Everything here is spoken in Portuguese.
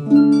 Música